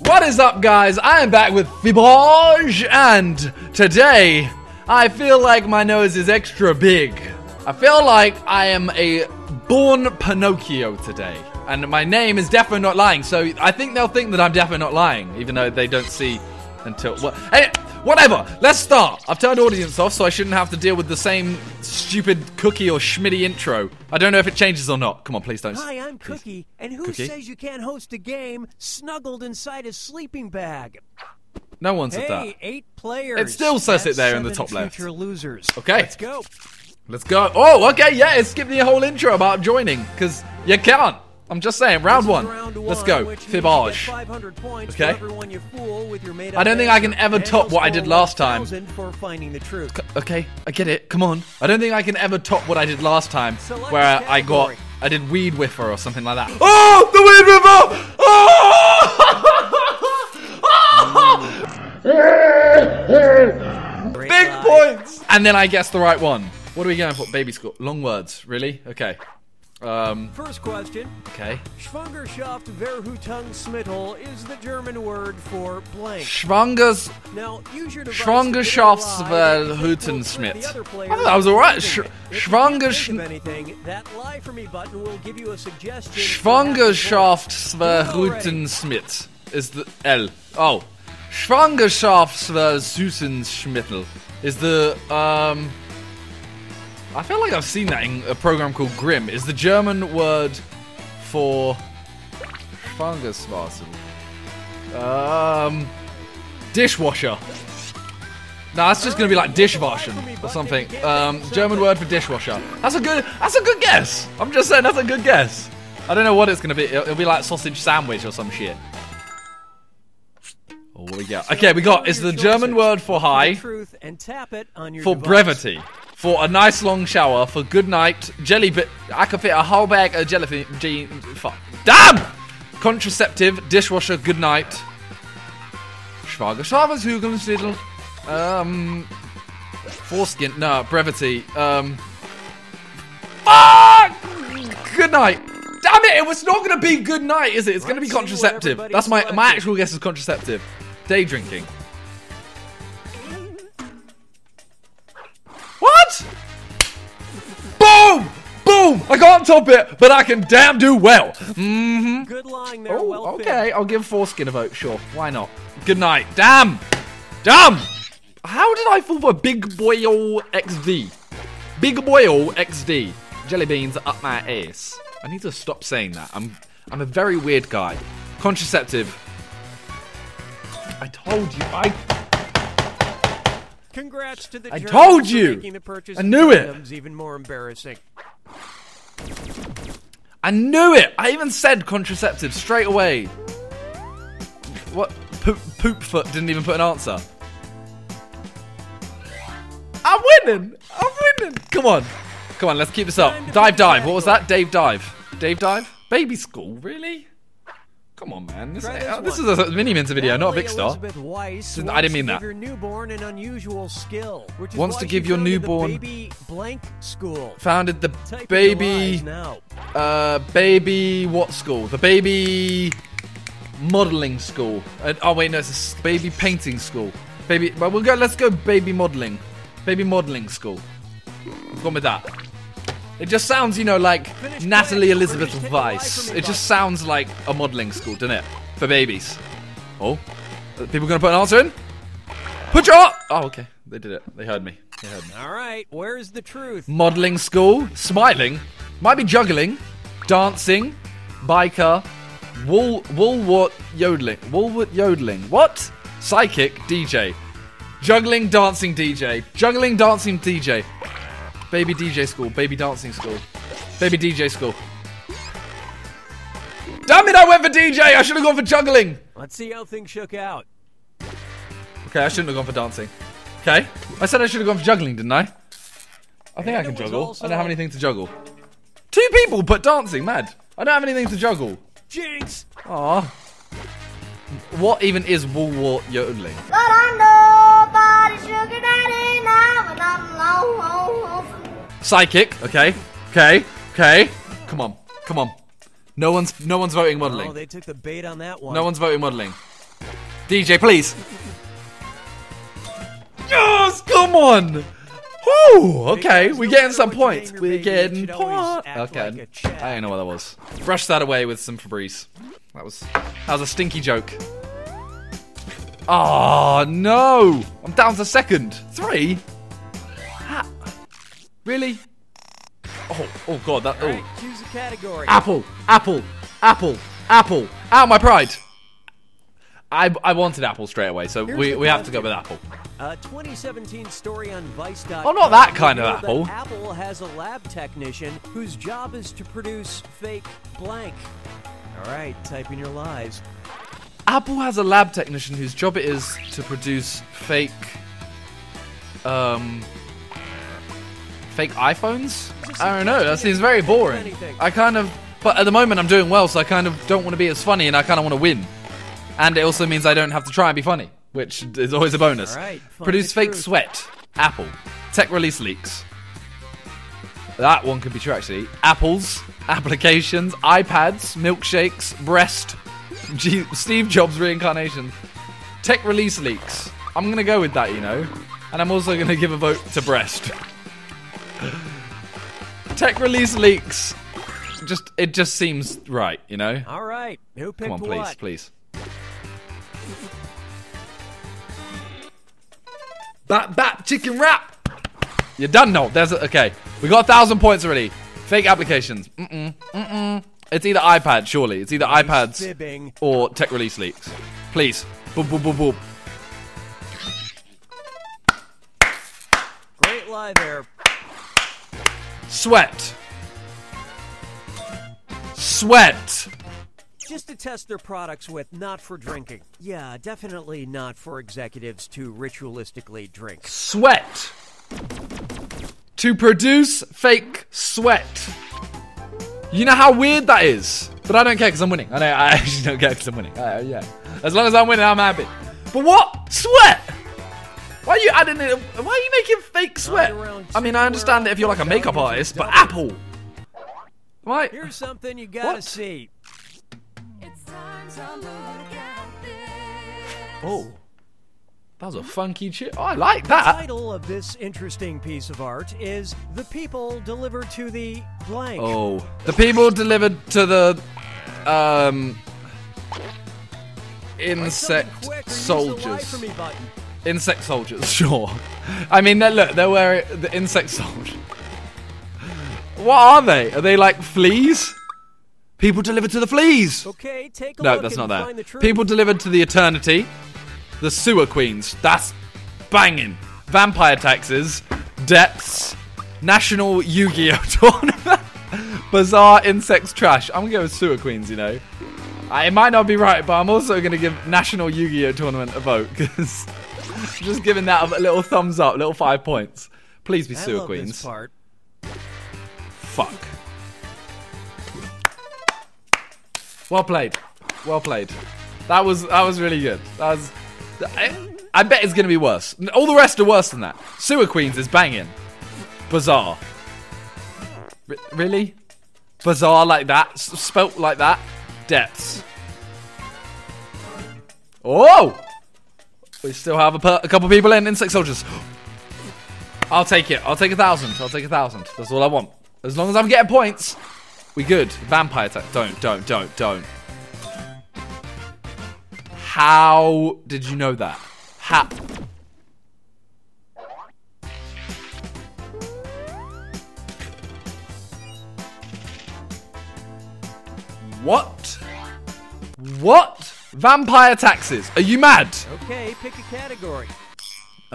What is up, guys? I am back with Fibbage, and today I feel like my nose is extra big. I feel like I am a born Pinocchio today, and my name is definitely not lying. So I think they'll think that I'm definitely not lying, even though they don't see until what. Hey, whatever. Let's start. I've turned audience off, so I shouldn't have to deal with the same stupid Cookie or Schmitty intro. I don't know if it changes or not. Come on, please don't. Hi, I'm please. Cookie, and who Cookie? says you can't host a game snuggled inside a sleeping bag? No one said Hey, that. eight players. It still says That's it there in the top left. Losers. Okay. let's go. Let's go. Oh, okay, yeah, it's skipping the whole intro about joining, because you can't. I'm just saying, round This is one. Let's go. which means you get Fibbage. Okay. you fool with your made-up I don't think I can ever top what I did last time. for the truth. Okay, I get it. Come on. I don't think I can ever top what I did last time, Select where I got. I did weed whiffer or something like that. Oh, the weed whiffer! Oh! Big points. And then I guess the right one. What are we going for? Baby school. Long words. Really? Okay. Um. First question. Okay. Schwangerschaft Verhütungsmittel is the German word for blank. Schwangers. Now, use your device to Schwangerschaftsverhütungsmittel. get a lie. The other I that was alright. Sch- leaving. If you Schwanger- can't think of anything, that lie for me button will give you a suggestion. Schwangerschaftsverhütungsmittel is the L. Oh. Schwangerschaftsverhütungsmittel is the um. I feel like I've seen that in a program called Grimm. Is the German word for Schwangerswassel. Um, dishwasher. No, that's just gonna be like dishwashing or something. Um, German word for dishwasher. That's a good. That's a good guess. I'm just saying that's a good guess. I don't know what it's gonna be. It'll, it'll be like sausage sandwich or some shit. Oh, what we got? Okay, we got. Is the German word for high, Truth and tap it on your for brevity, for a nice long shower, for good night, jelly bit. I could fit a whole bag of jelly. G- fuck. Damn! Contraceptive, dishwasher, good night. Schwagerschaftshugelnsviertel. Um. Foreskin. No, brevity. Um. Fuck! Good night. Damn it! It was not gonna be good night, is it? It's gonna be Let's see what contraceptive. That's my my actual guess is contraceptive. Day drinking. Can't top it, but I can damn do well. Mm-hmm. Good lying there. Oh, well okay. I'll give Foreskin a vote. Sure. Why not? Good night. Damn! Damn! How did I fall for Big Boy XD? Big Boy XD. Jelly beans up my ass. I need to stop saying that. I'm I'm a very weird guy. Contraceptive. I told you. I Congrats to the I told you! making the purchase I knew it! Even more embarrassing. I knew it. I even said contraceptive straight away. What? Poop, poop foot didn't even put an answer. I'm winning. I'm winning. Come on. Come on, let's keep this up. Dive, dive. What was that? Dave dive. Dave dive? Baby school, really? Come on, man. This, uh, this is a mini mints video, not a big star. Weiss I didn't mean that. Your newborn an unusual skill, Wants to give your newborn- baby blank school. Founded the Type in the baby. Uh, baby what school? The baby modeling school. Uh, oh wait, no, it's a baby painting school. Baby, well we'll go. Let's go baby modeling, baby modeling school. I've gone with that. It just sounds, you know, like Finish Natalie quick. Elizabeth Weiss. me, It just sounds like a modeling school, doesn't it? For babies. Oh, Are people gonna put an answer in? Put your. Oh, okay. They did it. They heard me. They heard me. All right, where's the truth? Modeling school, smiling, might be juggling, dancing, biker, wool, woolwort yodeling, woolwort yodeling. What? Psychic DJ, juggling, dancing DJ, juggling, dancing DJ, baby DJ school, baby dancing school, baby DJ school. Damn it! I went for DJ. I should have gone for juggling. Let's see how things shook out. Okay, I shouldn't have gone for dancing. Okay, I said I should have gone for juggling, didn't I? I think I can juggle. I don't have anything to juggle. Two people put dancing, mad. I don't have anything to juggle. Jinx! Aw. What even is woolwort yodeling? But I know nobody sugar daddy now, and I'm alone. Psychic. Okay. Okay. Okay. Come on. Come on. No one's no one's voting modeling. Oh, they took the bait on that one. No one's voting modeling. DJ, please. Yes, come on. Whoo, okay, we're getting some points. We're getting points. Okay, I don't know what that was. Brush that away with some Febreze. That was that was a stinky joke. Oh no! I'm down to second. Three. Really? Oh, oh god, that. Oh, right, choose a category. apple, apple, apple, apple. Out my pride. I I wanted apple straight away, so Here's we, we have to go with apple. A 2017 story on Vice.com. Oh, not that kind of apple. Apple has a lab technician whose job is to produce fake blank. All right, type in your lies. Apple has a lab technician whose job it is to produce fake, um, fake iPhones. I don't know. That seems very boring. I kind of, but at the moment I'm doing well, so I kind of don't want to be as funny, and I kind of want to win. And it also means I don't have to try and be funny, which is always a bonus. All right, Produce fake truth. sweat. Apple. Tech release leaks. That one could be true, actually. Apples, applications, iPads, milkshakes, breast, G- Steve Jobs reincarnation, tech release leaks. I'm gonna go with that, you know, and I'm also gonna give a vote to breast. tech release leaks. Just it just seems right, you know. All right, who picked Come on, please, what? please. Bat bat chicken wrap. You're done now. There's a, okay. We got a thousand points already. Fake applications. Mm-mm. Mm-mm. It's either iPad, surely. It's either iPads or tech release leaks. Please. Boop boop boop boop. Great lie there. Sweat. Sweat. Just to test their products with, not for drinking. Yeah, definitely not for executives to ritualistically drink. Sweat. To produce fake sweat. You know how weird that is? But I don't care because I'm winning. I know, I actually don't care because I'm winning. Uh, yeah. As long as I'm winning, I'm happy. But what? Sweat? Why are you adding it? Why are you making fake sweat? I mean, I understand that if you're like a makeup artist, but Apple. Why? Here's something you gotta What? see. Oh. That was a funky chip. Oh, I like The that. title of this interesting piece of art is The People Delivered to the Blank. Oh. The people delivered to the um insect quick or use the lie soldiers. for me button. Insect soldiers, sure. I mean, look, they're wearing the insect soldiers. What are they? Are they like fleas? People delivered to the fleas. Okay, take a No, that's not that. People delivered to the eternity. The sewer queens. That's banging. Vampire taxes. Depths. National Yu-Gi-Oh tournament. Bizarre insects trash. I'm gonna go with sewer queens. You know, I, it might not be right, but I'm also gonna give National Yu-Gi-Oh tournament a vote because just giving that a little thumbs up, little five points. Please be I sewer queens. Fuck. Well played. Well played. That was that was really good. That was. I, I bet it's gonna be worse. All the rest are worse than that. Sewer Queens is banging. Bizarre. R- really? Bizarre like that? S- spelt like that? Depths. Oh! We still have a, a couple people in. Insect soldiers. I'll take it. I'll take a thousand. I'll take a thousand. That's all I want. As long as I'm getting points, we good. Vampire attack. Don't, don't, don't, don't. How did you know that? How? What? What? Vampire taxes? Are you mad? Okay, pick a category.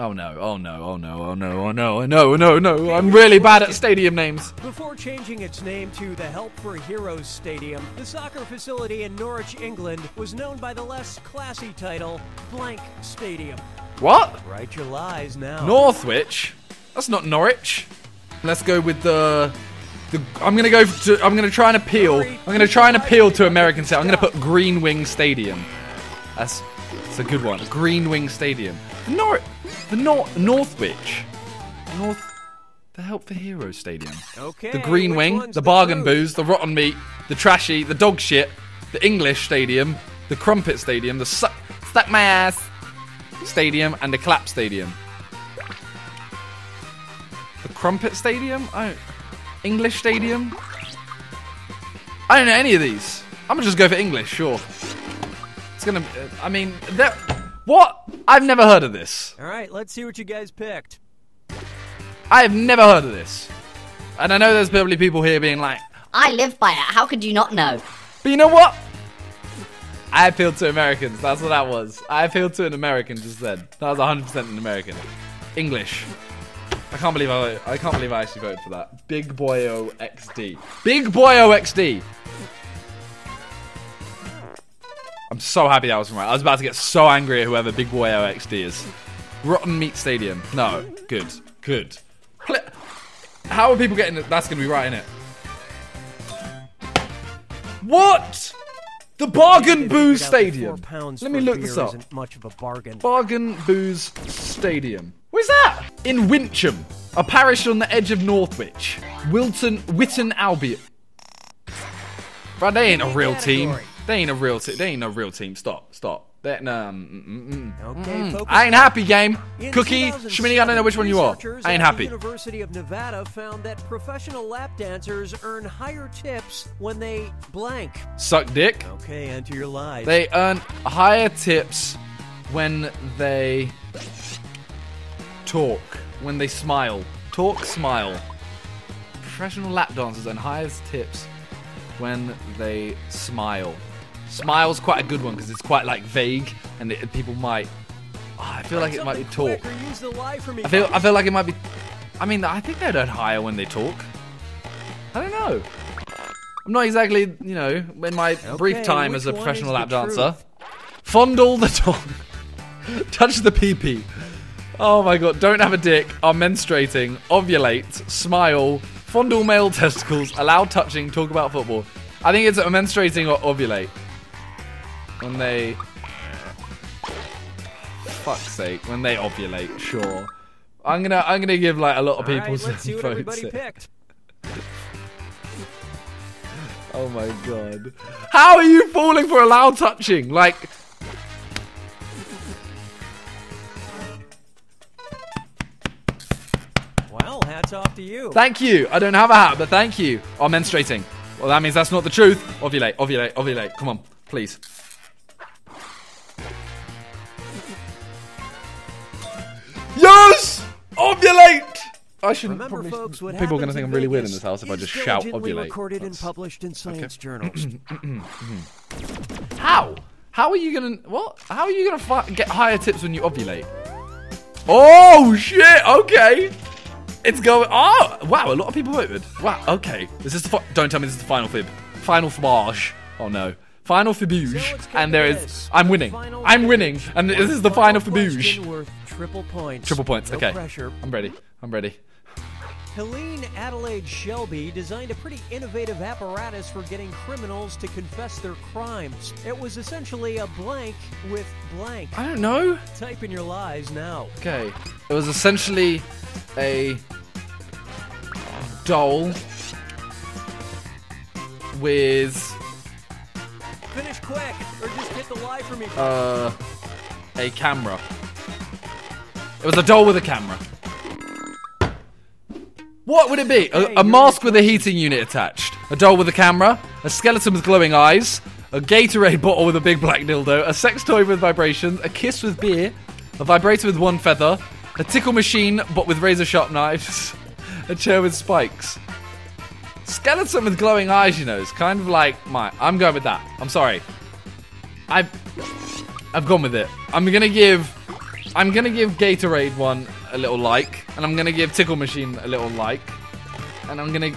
Oh no, oh no, oh no, oh no, oh no, oh no, no, no. I'm really bad at stadium names. Before changing its name to the Help for Heroes Stadium, the soccer facility in Norwich, England was known by the less classy title Blank Stadium. What? Write your lies now. Northwich? That's not Norwich. Let's go with the. The, I'm gonna go to. I'm gonna try and appeal. I'm gonna try and appeal to American Stadium. I'm gonna put Green Wing Stadium. That's. That's a good one. Green Wing Stadium. The Nor. The Nor. Northwich. North. The Help for Heroes Stadium. Okay. The Green Wing. The bargain truth? booze. The rotten meat. The trashy. The dog shit. The English Stadium. The Crumpet Stadium. The su- Stuck my ass stadium and the clap stadium. The crumpet stadium? I English stadium? I don't know any of these. I'm gonna just go for English, sure. It's gonna. uh, I mean, that. What? I've never heard of this. All right, let's see what you guys picked. I have never heard of this. And I know there's probably people here being like, I live by it. How could you not know? but you know what? I appealed to Americans. That's what that was. I appealed to an American just then. That was 100% an American. English. I can't believe I. I can't believe I actually voted for that. Big Boyo XD. Big Boyo XD. I'm so happy that was right. I was about to get so angry at whoever Big Boy XD is. Rotten Meat Stadium. No. Good. Good. How are people getting it? That's going to be right, in it. What? The Bargain Booze out that four Stadium. Let me look this up. Isn't much of a bargain. Bargain Booze Stadium. Where's that? In Wincham, a parish on the edge of Northwich. Wilton, Witton Albion. But they ain't a real team. They ain't a real team. They ain't a real team. Stop, stop. They, no, mm, mm, mm. Okay, focus I ain't happy, game. In Cookie, 2007, Schmitty, I don't know which one you are. I ain't happy. The University of Nevada found that professional lap dancers earn higher tips when they blank. Suck dick. Okay, enter your lies. They earn higher tips when they talk, when they smile. Talk, smile. Professional lap dancers earn highest tips when they smile. Smile's quite a good one because it's quite like vague and it, people might. Oh, I feel like it might be talk. quick or use the lie for me, I feel I feel like it might be. I mean, I think they'd earn higher when they talk. I don't know. I'm not exactly, you know, in my brief time as a professional lap dancer. Fondle the dog. Touch the pee pee. Oh my god, don't have a dick, are menstruating, ovulate, smile, fondle male testicles, allow touching, talk about football. I think it's menstruating or ovulate. When they. Fuck's sake, when they ovulate, sure. I'm gonna I'm gonna give like a lot of people right, some let's see what votes everybody picked. Oh my god. How are you falling for a loud touching? Like Well, hats off to you. Thank you. I don't have a hat, but thank you. Oh, menstruating. Well, that means that's not the truth. Ovulate, ovulate, ovulate. Come on, please. Ovulate! I shouldn't Remember, probably. folks, what people are going to think I'm really weird in this house if I just shout diligently ovulate. recorded and published in science journals. How? How are you gonna what? How are you gonna get higher tips when you ovulate? Oh shit! Okay, it's going. Oh wow! A lot of people voted. Wow. Okay, this is the. Fi- don't tell me this is the final fib. Final fibbage. Oh no. Final fibuge. So and come there to is. this. I'm winning. I'm winning. And this is the final Final fibuge. worth triple points. Triple points. No okay. pressure. I'm ready. I'm ready. Helene Adelaide Shelby designed a pretty innovative apparatus for getting criminals to confess their crimes. It was essentially a blank with blank. I don't know. Type in your lies now. Okay. It was essentially a doll with Finish quick, or just hit the lie for me. uh, a camera. It was a doll with a camera. What would it be? A, a mask with a heating unit attached. A doll with a camera. A skeleton with glowing eyes. A Gatorade bottle with a big black dildo. A sex toy with vibrations. A kiss with beer. A vibrator with one feather. A tickle machine but with razor sharp knives. a chair with spikes. Skeleton with glowing eyes, you know, it's kind of like my. I'm going with that. I'm sorry. I've I've gone with it. I'm gonna give I'm gonna give Gatorade one a little like, and I'm gonna give Tickle Machine a little like, and I'm gonna.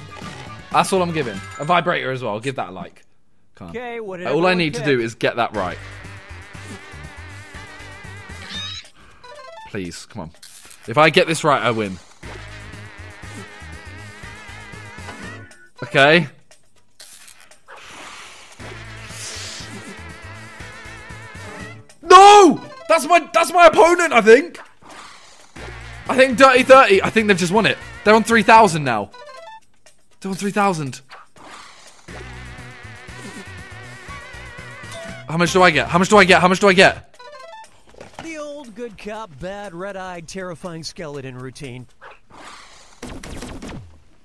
That's all I'm giving. A vibrator as well. I'll give that a like. Come on. Okay, what All I need to do is get that right. Please, come on. If I get this right, I win. Okay. No! That's my that's my opponent, I think. I think Dirty 30. I think they've just won it. They're on 3,000 now. They're on 3,000. How much do I get? How much do I get? How much do I get? The old good cop, bad, red eyed, terrifying skeleton routine.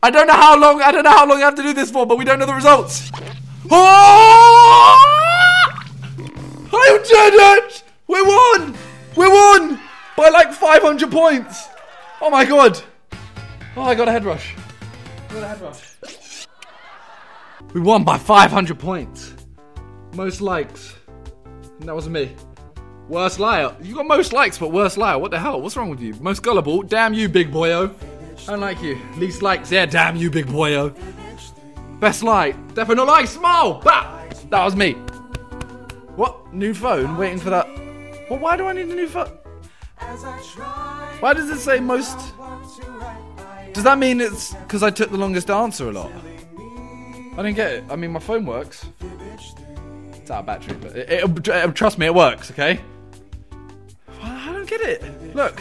I don't know how long. I don't know how long I have to do this for, but we don't know the results. Oh! I did it! We won! We won by like 500 points. Oh my god! Oh, I got a head rush. I got a head rush. We won by 500 points. Most likes. And that was me. Worst liar. You got most likes, but worst liar. What the hell? What's wrong with you? Most gullible. Damn you, big boyo. I don't like you. Least likes. Yeah, damn you, big boyo. Best like. Definitely like. Small. Bah. That was me. What? New phone? Waiting for that. Well, why do I need a new phone? Why does it say most? Does that mean it's because I took the longest answer a lot? I didn't get it. I mean, my phone works. It's out of battery, but it, it, it- trust me, it works. Okay. I don't get it. Look.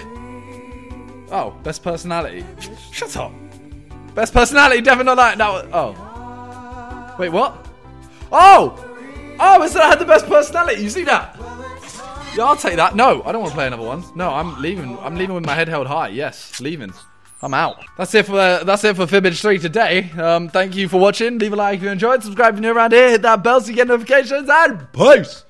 Oh, best personality. Shut up. Best personality, definitely not that. That oh. Wait, what? Oh! Oh, I said I had the best personality. You see that? Yeah, I'll take that. No, I don't want to play another one. No, I'm leaving. I'm leaving with my head held high. Yes, leaving. I'm out. That's it for uh, that's it for Fibbage 3 today. Um, thank you for watching. Leave a like if you enjoyed. Subscribe if you're new around here. Hit that bell so you get notifications. And peace.